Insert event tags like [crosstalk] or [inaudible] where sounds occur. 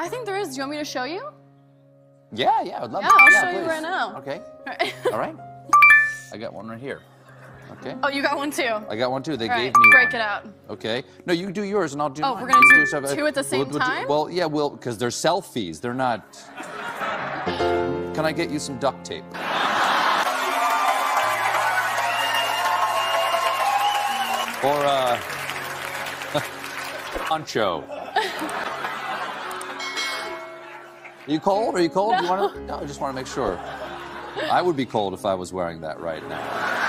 I think there is. Do you want me to show you? Yeah, yeah, I'd love Yeah, to. I'll show you right now. Okay. All right. I got one right here. Okay. oh, you got one too. I got one too. They All gave right, me break one. it out. Okay. No, you do yours and I'll do Oh, mine. we're gonna You do stuff- two at the same we'll- we'll do- time? well, yeah, well, because they're selfies. They're not. Can I get you some duct tape? Or uh, [laughs] poncho. [laughs] Are you cold? Are you cold? Do you want to? No, I just want to make sure. I would be cold if I was wearing that right now.